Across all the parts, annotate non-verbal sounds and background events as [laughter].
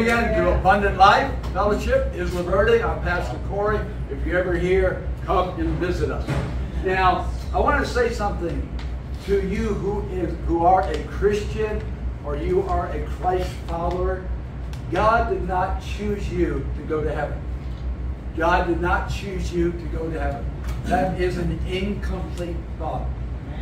again to Abundant Life Fellowship. Isla Verde. I'm Pastor Corey. If you're ever here, come and visit us. Now, I want to say something to you who is who are a Christian or you are a Christ follower. God did not choose you to go to heaven. God did not choose you to go to heaven. That is an incomplete thought.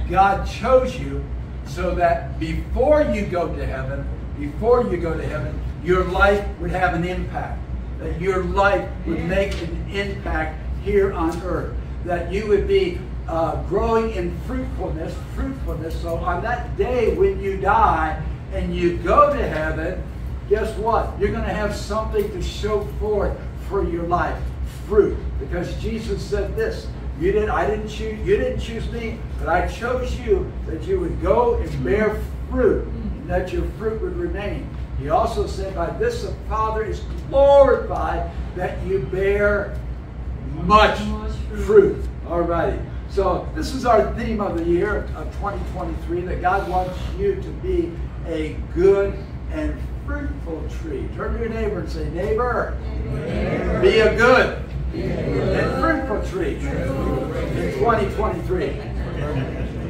God chose you so that before you go to heaven, before you go to heaven, your life would have an impact. That your life would make an impact here on earth. That you would be uh, growing in fruitfulness, fruitfulness. So on that day when you die and you go to heaven, guess what? You're going to have something to show forth for your life, fruit. Because Jesus said this, you didn't, I didn't choose, you didn't choose me, but I chose you that you would go and bear fruit, and that your fruit would remain. He also said, by this the Father is glorified that you bear much fruit. All righty. So this is our theme of the year of 2023, that God wants you to be a good and fruitful tree. Turn to your neighbor and say, neighbor, neighbor. be a good and fruitful tree in 2023.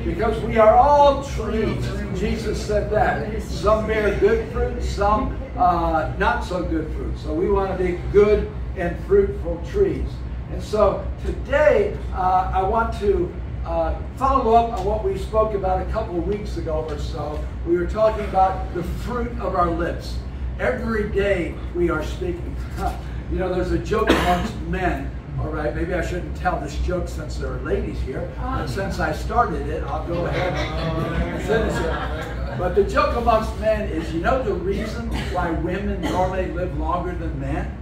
Because we are all trees. Jesus said that. Some bear good fruit, some uh, not so good fruit. So we want to be good and fruitful trees. And so today uh, I want to uh, follow up on what we spoke about a couple of weeks ago or so. We were talking about the fruit of our lips. Every day we are speaking. [laughs] you know, there's a joke amongst men. All right, maybe I shouldn't tell this joke since there are ladies here. But since I started it, I'll go ahead and [laughs] finish it. But the joke amongst men is, you know the reason why women normally live longer than men?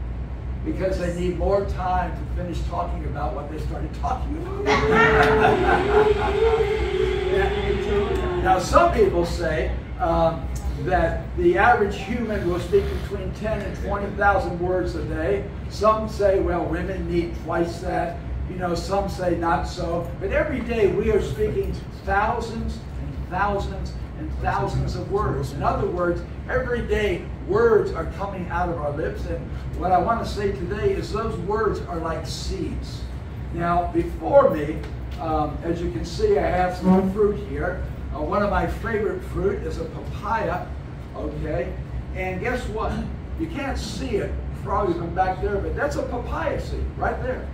because they need more time to finish talking about what they started talking about. [laughs] now, some people say um, that the average human will speak between 10 and 20,000 words a day. Some say, well, women need twice that. You know, some say not so. But every day we are speaking thousands and thousands and thousands of words. In other words, every day words are coming out of our lips. And what I want to say today is those words are like seeds. Now, before me, um, as you can see, I have some fruit here. Uh, one of my favorite fruit is a papaya, okay? And guess what? You can't see it probably from back there, but that's a papaya seed right there.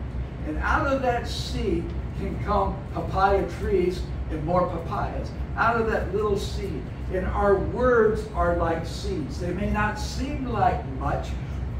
And out of that seed can come papaya trees and more papayas. Out of that little seed. And our words are like seeds. They may not seem like much,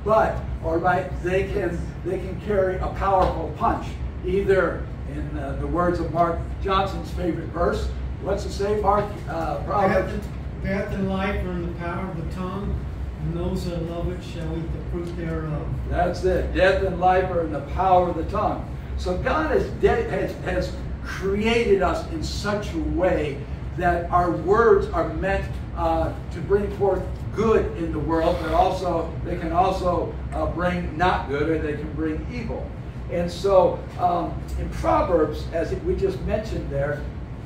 but or all right, they can they can carry a powerful punch. Either in uh, the words of Mark Johnson's favorite verse, what's it say, Mark? Uh, Proverbs. Death and life are in the power of the tongue, and those that love it shall eat the fruit thereof. That's it. Death and life are in the power of the tongue. So God has, has, has created us in such a way that our words are meant uh, to bring forth good in the world, but also they can also uh, bring not good or they can bring evil. And so um, in Proverbs, as we just mentioned there,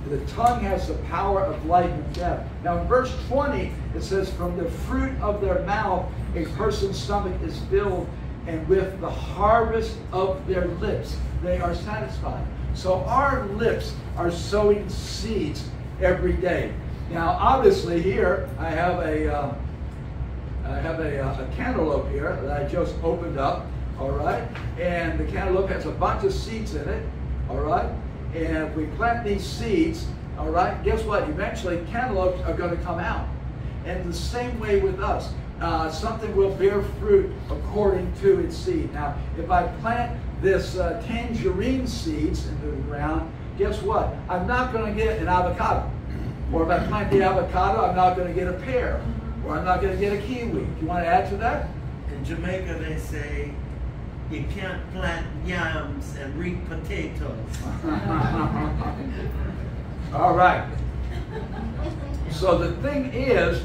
the tongue has the power of life and death. Now in verse 20, it says, From the fruit of their mouth a person's stomach is filled, and with the harvest of their lips they are satisfied. So our lips are sowing seeds every day. Now, obviously, here I have a, uh, I have a, uh, a cantaloupe here that I just opened up. All right, and the cantaloupe has a bunch of seeds in it. All right, and if we plant these seeds, all right, guess what? Eventually, cantaloupes are going to come out. And the same way with us. Uh, something will bear fruit according to its seed. Now, if I plant this uh, tangerine seeds into the ground, guess what? I'm not going to get an avocado. Or if I plant the avocado, I'm not going to get a pear. Or I'm not going to get a kiwi. Do you want to add to that? In Jamaica, they say you can't plant yams and reap potatoes. [laughs] All right. So the thing is,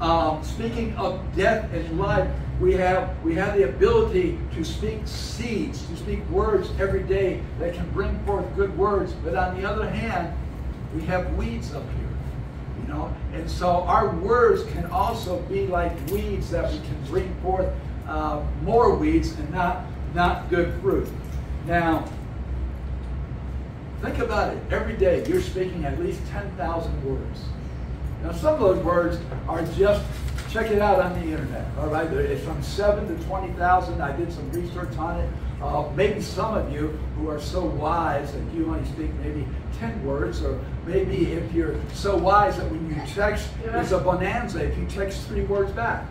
um, speaking of death and life, we have we have the ability to speak seeds, to speak words every day that can bring forth good words. But on the other hand, we have weeds up here. You know, and so our words can also be like weeds that we can bring forth uh, more weeds and not not good fruit. Now, think about it. Every day you're speaking at least ten thousand words. Now, some of those words are just check it out on the internet. All right, it's from seven to twenty thousand. I did some research on it. Uh, maybe some of you who are so wise that you only speak maybe 10 words, or maybe if you're so wise that when you text, it's a bonanza if you text three words back.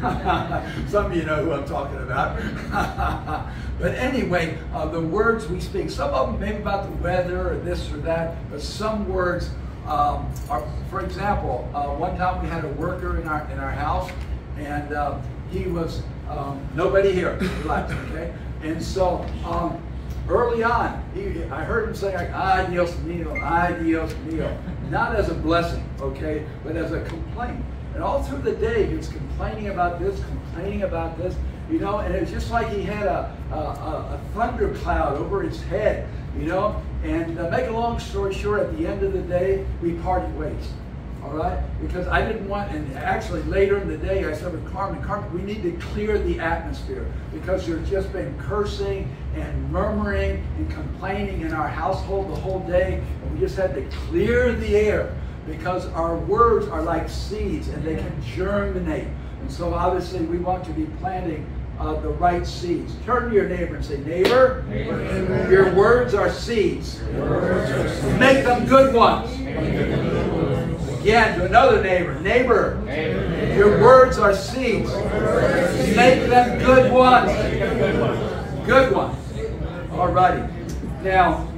[laughs] some of you know who I'm talking about. [laughs] but anyway, uh, the words we speak, some of them maybe about the weather or this or that, but some words um, are, for example, uh, one time we had a worker in our, in our house, and uh, he was um, nobody here. Relax, okay? And so um, early on, he, I heard him say, "Ay Dios mío, ay Dios mío," not as a blessing, okay, but as a complaint. And all through the day, he was complaining about this, complaining about this, you know, and it's just like he had a, a, a thunder cloud over his head, you know. And make a long story short, at the end of the day, we parted ways all right? Because I didn't want, and actually later in the day I said with Carmen, Carmen, we need to clear the atmosphere because there's just been cursing and murmuring and complaining in our household the whole day, and we just had to clear the air because our words are like seeds and they can germinate. And so obviously we want to be planting uh, the right seeds. Turn to your neighbor and say, neighbor, neighbor. your words are seeds. Words are seeds. Make them good ones. Again, to another neighbor. Neighbor, neighbor. your words are seeds. Make them good ones. Good ones. All righty. Now,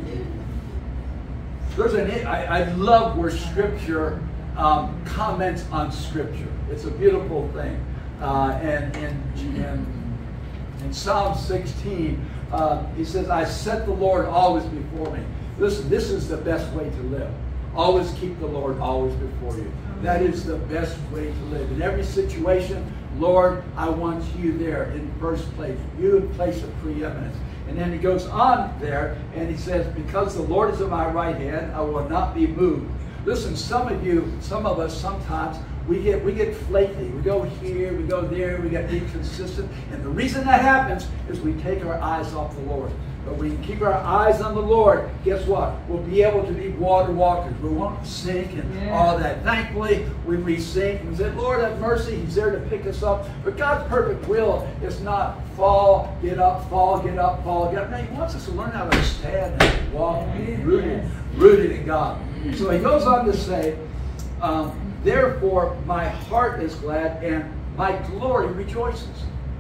there's an, I, I love where Scripture um, comments on Scripture. It's a beautiful thing. Uh, and, and, and in Psalm 16, uh, he says, I set the Lord always before me. Listen, this is the best way to live. Always keep the Lord always before you. That is the best way to live. In every situation, Lord, I want you there in first place. You in place of preeminence. And then he goes on there and he says, Because the Lord is at my right hand, I will not be moved. Listen, some of you, some of us sometimes we get we get flaky. We go here, we go there, we get inconsistent. And the reason that happens is we take our eyes off the Lord. But we keep our eyes on the Lord, guess what? We'll be able to be water walkers. We won't sink and yeah. all that. Thankfully, when we sink, we say, Lord have mercy, He's there to pick us up. But God's perfect will is not fall, get up, fall, get up, fall, get up. No, He wants us to learn how to stand and walk, yeah. rooted, rooted in God. So he goes on to say, um, Therefore, my heart is glad and my glory rejoices.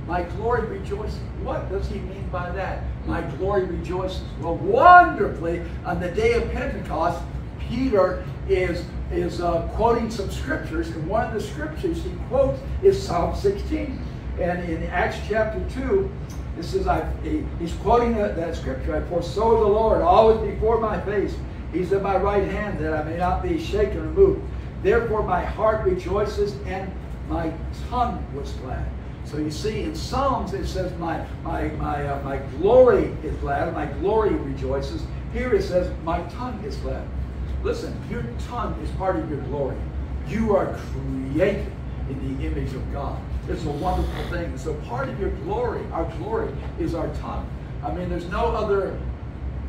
My glory rejoices. What does he mean by that? My glory rejoices. Well, wonderfully, on the day of Pentecost, Peter is, is uh, quoting some scriptures, and one of the scriptures he quotes is Psalm 16. And in Acts chapter 2, this is I, he, he's quoting that, that scripture. I foresaw the Lord always before my face. He's at my right hand that I may not be shaken or moved. Therefore my heart rejoices and my tongue was glad. So you see, in Psalms it says, "My my my uh, my glory is glad, my glory rejoices." Here it says, "My tongue is glad." Listen, your tongue is part of your glory. You are created in the image of God. It's a wonderful thing. So part of your glory, our glory, is our tongue. I mean, there's no other.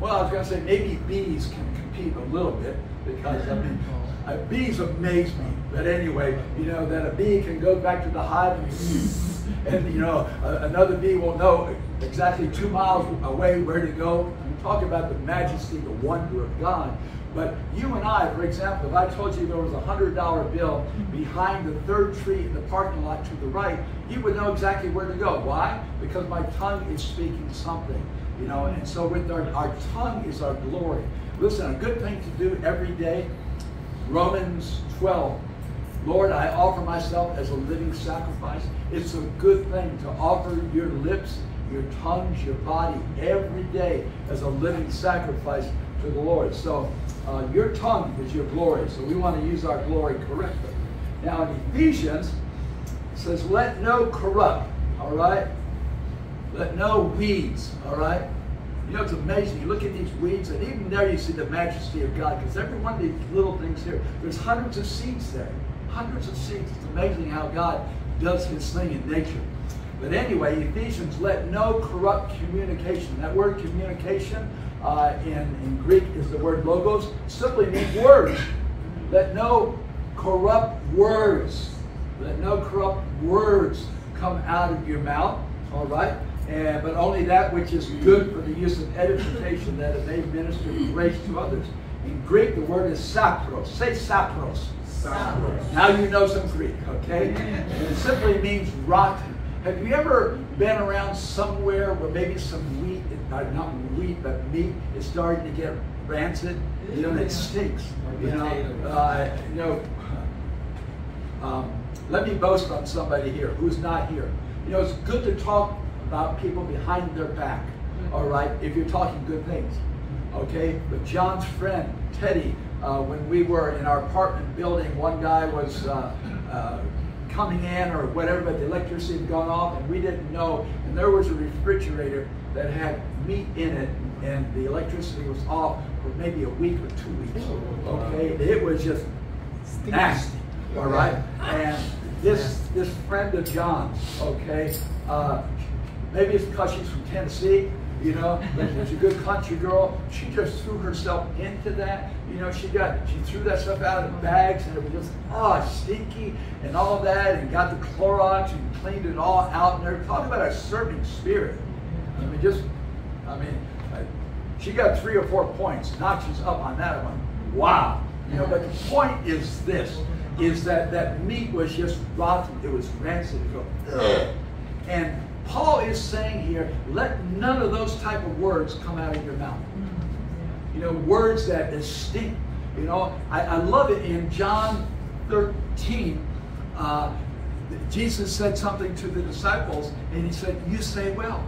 Well, I was going to say maybe bees can compete a little bit because I mean uh, bees amaze me. But anyway, you know, that a bee can go back to the hive and, [laughs] and you know, another bee will know exactly two miles away where to go. Talking about the majesty, the wonder of God. But you and I, for example, if I told you there was a $100 bill behind the third tree in the parking lot to the right, you would know exactly where to go. Why? Because my tongue is speaking something. You know, and so with our, our tongue is our glory. Listen, a good thing to do every day Romans 12. Lord, I offer myself as a living sacrifice. It's a good thing to offer your lips, your tongues, your body every day as a living sacrifice to the Lord. So uh, your tongue is your glory. So we want to use our glory correctly. Now in Ephesians, it says, let no corrupt, all right? Let no weeds, all right? You know, it's amazing. You look at these weeds, and even there you see the majesty of God, because every one of these little things here, there's hundreds of seeds there. Hundreds of seeds. It's amazing how God does his thing in nature. But anyway, Ephesians, let no corrupt communication. That word communication uh, in, in Greek is the word logos, simply means words. Let no corrupt words, let no corrupt words come out of your mouth, all right? And, but only that which is good for the use of edification, that it may minister grace to others. In Greek, the word is sapros. Say sapros. Now you know some Greek, okay? And it simply means rotten. Have you ever been around somewhere where maybe some wheat, uh, not wheat, but meat is starting to get rancid? You know, it stinks. You know, uh, you know. Um, let me boast on somebody here who's not here. You know, it's good to talk about people behind their back. All right, if you're talking good things. Okay, but John's friend Teddy, uh, when we were in our apartment building, one guy was. Uh, uh, coming in or whatever, but the electricity had gone off and we didn't know. And there was a refrigerator that had meat in it and the electricity was off for maybe a week or two weeks. Okay, it was just nasty. All right, and this this friend of John's, okay, uh, maybe it's because she's from Tennessee. You know, she's a good country girl. She just threw herself into that. You know, she got she threw that stuff out of bags and it was just oh stinky and all that and got the Clorox and cleaned it all out and there. Talk about a serving spirit. I mean, just I mean, I, she got three or four points, notches up on that one. Wow. You know, but the point is this: is that that meat was just rotten. It was rancid. It go, and Paul is saying here, let none of those type of words come out of your mouth. You know, words that stink. You know, I, I love it in John 13. Uh, Jesus said something to the disciples, and he said, You say well.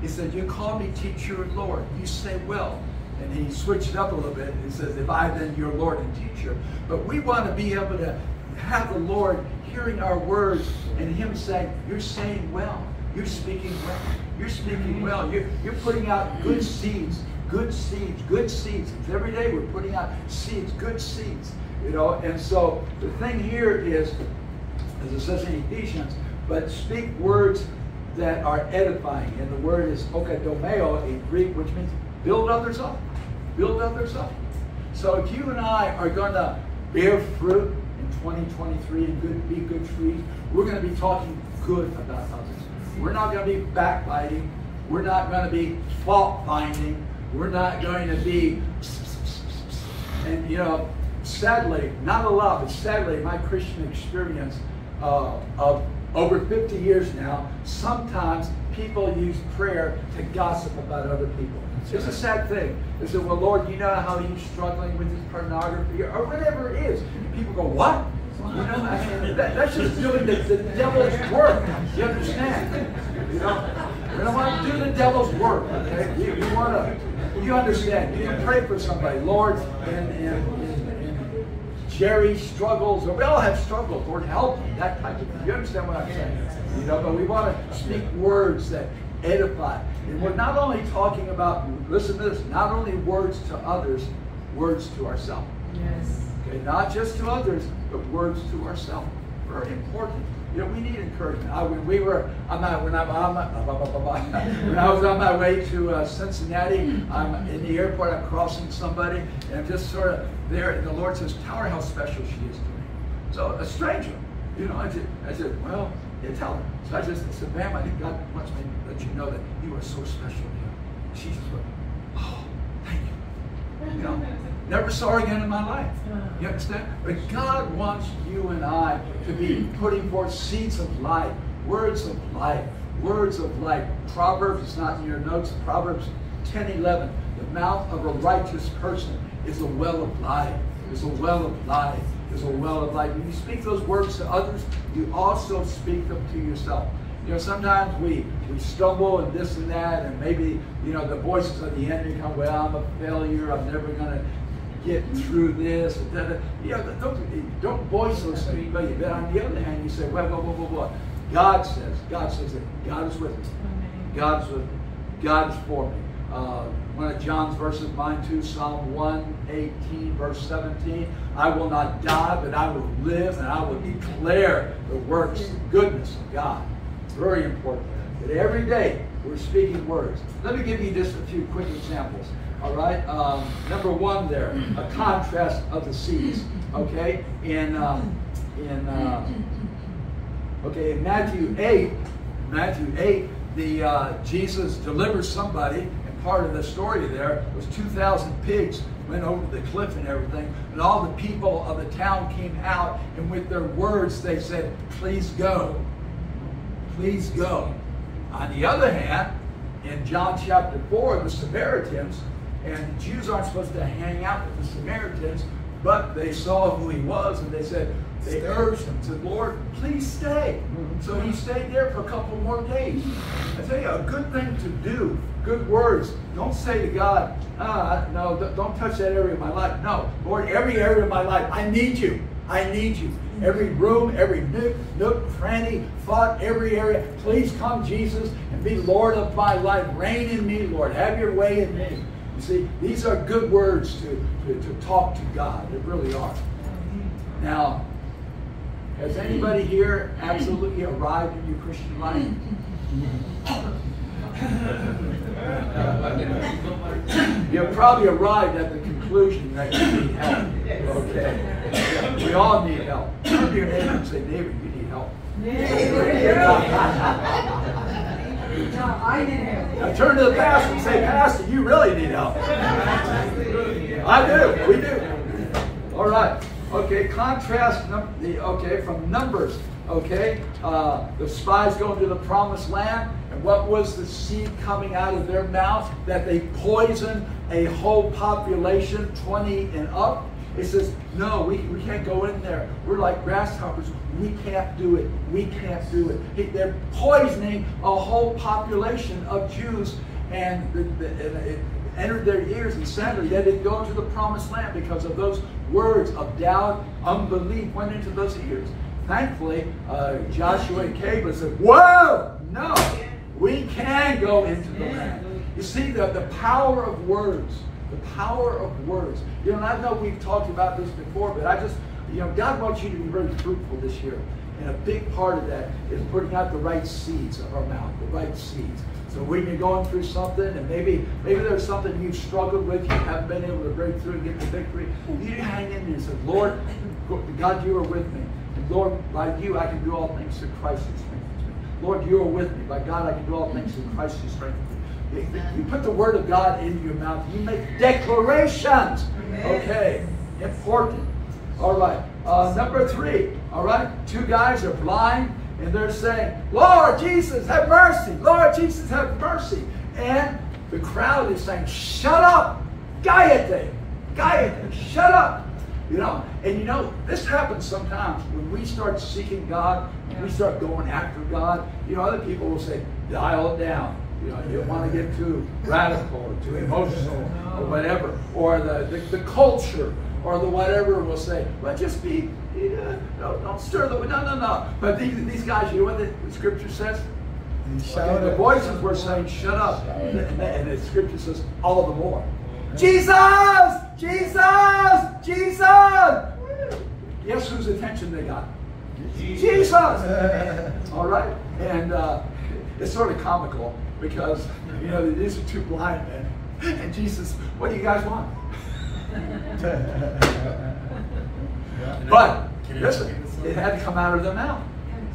He said, You call me teacher and Lord. You say well. And he switched it up a little bit. He says, If I then your Lord and teacher. But we want to be able to have the Lord hearing our words and Him saying, You're saying well. You're speaking well. You're speaking well. You're, you're putting out good seeds, good seeds, good seeds. Every day we're putting out seeds, good seeds. You know, and so the thing here is, as it says in Ephesians, but speak words that are edifying. And the word is oikodomeo in Greek, which means build others up. Build others up. So if you and I are going to bear fruit, 2023 and good, be good trees. We're going to be talking good about others. We're not going to be backbiting. We're not going to be fault finding. We're not going to be, and you know, sadly, not a lot, but sadly, my Christian experience uh, of over 50 years now, sometimes people use prayer to gossip about other people. It's a sad thing. They say, well, Lord, you know how he's struggling with his pornography or whatever it is. And people go, what? You know, I mean, that, that's just doing the, the devil's work. You understand? You know, we don't want to do the devil's work. Okay, you, you want to. You understand? You can pray for somebody, Lord, and, and, and, and Jerry struggles, or we all have struggles. Lord, help me. That type of thing. You understand what I'm saying? You know, but we want to speak words that edify. And we're not only talking about, listen to this, not only words to others, words to ourselves. Yes. Okay, not just to others, but words to ourselves. Very important. You know, we need encouragement. I, when we were, I'm not, when, I'm, I'm, when I was on my way to uh, Cincinnati, I'm in the airport, I'm crossing somebody, and I'm just sort of there, and the Lord says, tell her how special she is to me. So a stranger, you know, I said, I said well, yeah, tell her. So I just I said, ma'am, I think God wants me to let you know that you are so special to him. She just went, oh, thank you. You know, Never saw her again in my life. You understand? But God wants you and I to be putting forth seeds of life, words of life, words of life. Proverbs, it's not in your notes, Proverbs 10 11. The mouth of a righteous person is a well of life, is a well of life, is a well of life. When you speak those words to others, you also speak them to yourself. You know, sometimes we, we stumble and this and that, and maybe, you know, the voices of the enemy come, well, I'm a failure, I'm never going to get through this. Da, da. You know, don't, don't voice those things, but on the other hand, you say, well, well, well, well, well. God says, God says that God is with me. God's with me. God's for me. uh, one of John's verses, mine too, Psalm 118, verse 17. I will not die, but I will live, and I will declare the works, the goodness of God. Very important. That every day we're speaking words. Let me give you just a few quick examples. All right. Um, number one, there, a contrast of the seas. Okay. In um, in uh, okay in Matthew eight, Matthew eight, the uh, Jesus delivers somebody, and part of the story there was two thousand pigs went over the cliff and everything, and all the people of the town came out, and with their words they said, "Please go, please go." On the other hand, in John chapter 4, the Samaritans, and Jews aren't supposed to hang out with the Samaritans, but they saw who he was and they said, they urged him, said, Lord, please stay. So he stayed there for a couple more days. I tell you, a good thing to do, good words. Don't say to God, ah, no, don't touch that area of my life. No, Lord, every area of my life, I need you. I need you. Every room, every nook, nook, cranny, thought, every area. Please come, Jesus, and be Lord of my life. Reign in me, Lord. Have your way in me. You see, these are good words to, to, to talk to God. They really are. Now, has anybody here absolutely arrived in your Christian life? you have probably arrived at the conclusion that you need help. Okay. We all need help. Turn to your neighbor and say, neighbor, you need help. No, I need help. Now turn to the pastor and say, Pastor, you really need help. I do. We do. All right. Okay. Contrast the okay from Numbers. Okay. Uh, the spies go into the promised land, and what was the seed coming out of their mouth? That they poisoned a whole population, 20 and up. It says, no, we, we can't go in there. We're like grasshoppers. We can't do it. We can't do it. They're poisoning a whole population of Jews, and, it entered their ears, and sadly, they didn't go into the promised land because of those words of doubt, unbelief went into those ears. Thankfully, uh, Joshua and Caleb said, Whoa, no, we can go into the land. You see, the, the power of words the power of words. You know, I know we've talked about this before, but I just, you know, God wants you to be very fruitful this year. And a big part of that is putting out the right seeds of our mouth, the right seeds. So when you're going through something, and maybe maybe there's something you've struggled with, you haven't been able to break through and get the victory, you hang in there and say, Lord, God, you are with me. And Lord, by you I can do all things through Christ who strengthens me. Lord, you are with me. By God I can do all things through Christ who strengthens me. You put the word of God into your mouth. You make declarations. Okay. Important. All right. Uh, number three. All right. Two guys are blind and they're saying, Lord Jesus, have mercy. Lord Jesus, have mercy. And the crowd is saying, Shut up. Cállate. Cállate. Shut up. You know, and you know, this happens sometimes when we start seeking God, when we start going after God. You know, other people will say, dial it down. You know, you don't want to get too radical or too emotional or whatever. Or the, the, the culture or the whatever will say, well, just be, yeah, no, don't stir the, no, no, no. But these, these guys, you know what the, the scripture says? Okay, the voices were saying, shut up. And, and the scripture says, all the more. Jesus! Jesus! Jesus! Guess whose attention they got? Jesus! [laughs] all right? And uh, it's sort of comical because, you know, these are two blind men. And Jesus, what do you guys want? But, listen, it had to come out of their mouth.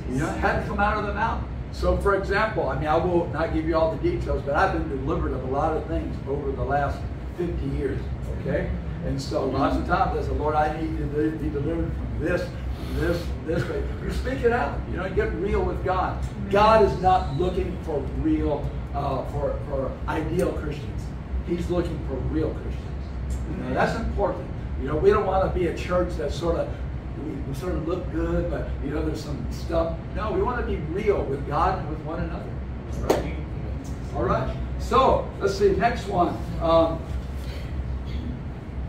You know, it had to come out of their mouth. So, for example, I mean, I will not give you all the details, but I've been delivered of a lot of things over the last 50 years, okay? And so lots of times I said, Lord, I need to be delivered from this, this, this way. You speak it out. You know, you get real with God. God is not looking for real, uh, for, for ideal Christians. He's looking for real Christians. That's important. You know, we don't want to be a church that sort of we, we sort of look good, but you know, there's some stuff. No, we want to be real with God and with one another. All right. All right. So let's see. Next one. Um,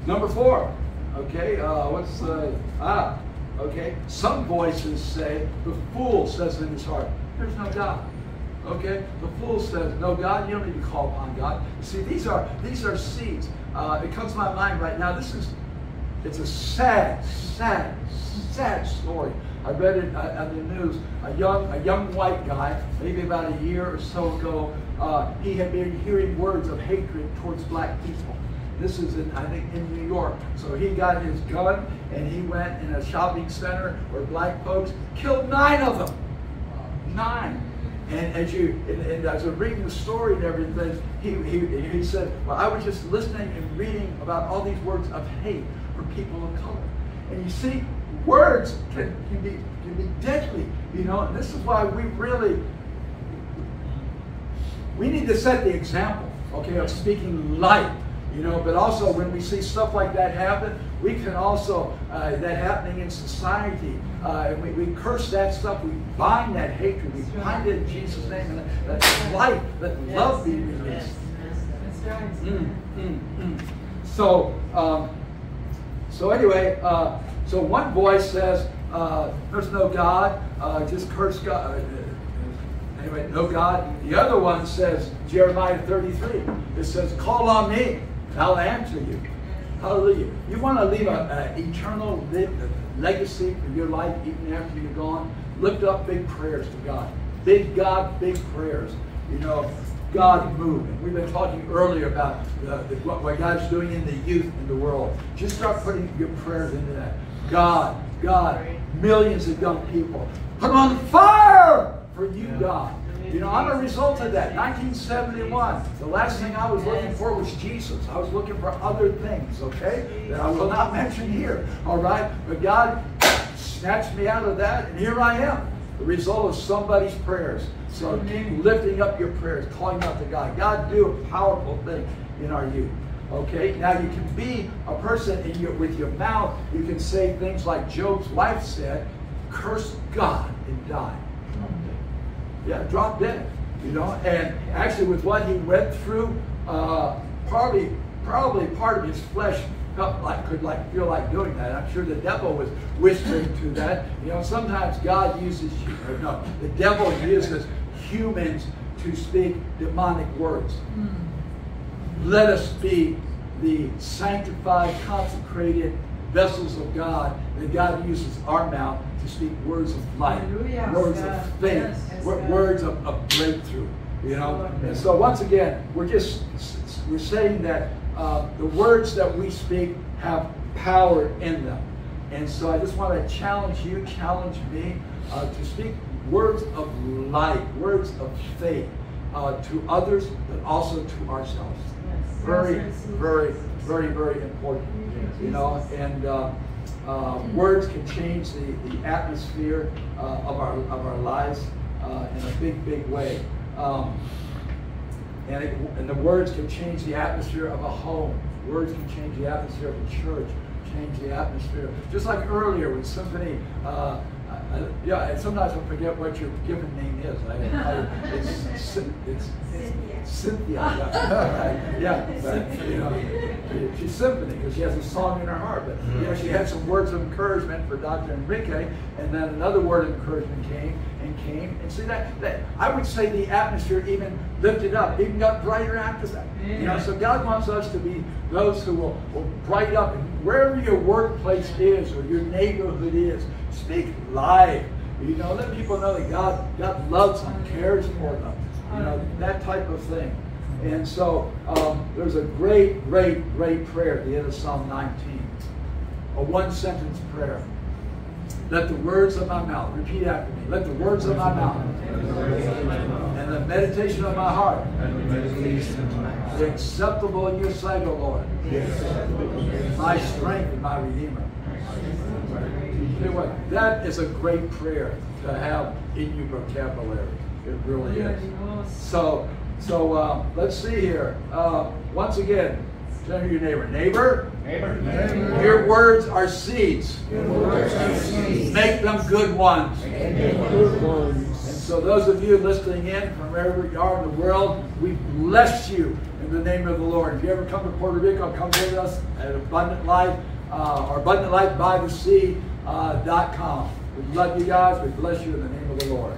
number four. Okay. Uh, what's uh, ah? Okay. Some voices say the fool says in his heart, "There's no God." Okay? The fool says, No, God, you don't need to call upon God. See, these are these are seeds. Uh, it comes to my mind right now. This is it's a sad, sad, sad story. I read it uh, on the news. A young, a young white guy, maybe about a year or so ago, uh, he had been hearing words of hatred towards black people. This is in, I think, in New York. So he got his gun and he went in a shopping center where black folks killed nine of them. Nine. And as you, and, and as I was reading the story and everything, he, he, he said, well, I was just listening and reading about all these words of hate for people of color. And you see, words can, can, be, can be deadly, you know, and this is why we really, we need to set the example, okay, of speaking light you know, but also when we see stuff like that happen, we can also, uh, that happening in society, uh, we, we curse that stuff, we bind that hatred, we bind it in Jesus' name, and let, let life, let yes. love be released. Mm, mm, mm. So, um, so anyway, uh, so one voice says, uh, there's no God, uh, just curse God. Uh, anyway, no God. The other one says, Jeremiah 33, it says, call on me I'll answer you. Hallelujah. You want to leave an eternal legacy for your life even after you're gone? Lift up big prayers to God. Big God, big prayers. You know, God move. And we've been talking earlier about the, the, what God's doing in the youth in the world. Just start putting your prayers into that. God, God, millions of young people. Put them on fire for you, God. You know, I'm a result of that. 1971. The last thing I was looking for was Jesus. I was looking for other things, okay? That I will not [laughs] mention here. All right? But God snatched me out of that, and here I am. The result of somebody's prayers. So keep lifting up your prayers, calling out to God. God do a powerful thing in our youth. Okay, now you can be a person in your, with your mouth. You can say things like Job's wife said, "Curse God and die." Yeah, drop dead. You know, and actually with what he went through, uh, probably probably part of his flesh felt like could like feel like doing that. I'm sure the devil was whispering to that. You know, sometimes God uses or no, the devil uses humans to speak demonic words. Mm. Let us be the sanctified, consecrated vessels of God that God uses our mouth to speak words of life, Hallelujah. words of faith, yes. words of, of, breakthrough. You know, and so once again, we're just we're saying that uh, the words that we speak have power in them, and so I just want to challenge you, challenge me uh, to speak words of life, words of faith uh, to others, but also to ourselves. Yes. Very, very, very, very important. You know, and. Uh, uh, words can change the, the atmosphere uh, of, our, of our lives uh, in a big, big way. Um, and, it, and the words can change the atmosphere of a home. Words can change the atmosphere of a church, change the atmosphere. Just like earlier when Symphony I, yeah, and sometimes I forget what your given name is. I, I, it's, it's, it's Cynthia. Cynthia. Yeah, [laughs] yeah but, you know, she's symphony because she has a song in her heart. But you know, she had some words of encouragement for Dr. Enrique, and then another word of encouragement came and came. And see that, that I would say the atmosphere even lifted up, even got brighter after that. You know, so God wants us to be those who will, will bright up wherever your workplace is or your neighborhood is Speak life. You know, let people know that God, God loves them, cares for them. You know, that type of thing. And so um, there's a great, great, great prayer at the end of Psalm 19. A one sentence prayer. Let the words of my mouth, repeat after me, let the words of my mouth and the meditation of my heart be acceptable in your sight, O Lord. My strength and my redeemer what, that is a great prayer to have in your vocabulary. It really is. So, so uh, let's see here. Uh, once again, tell your neighbor, neighbor. Neighbor. neighbor. Your words are seeds. Words are seeds. Make them good ones. good ones. And so, those of you listening in from wherever you are in the world, we bless you in the name of the Lord. If you ever come to Puerto Rico, come with us at Abundant Life uh, or Abundant Life by the Sea uh, .com. We love you guys. We bless you in the name of the Lord.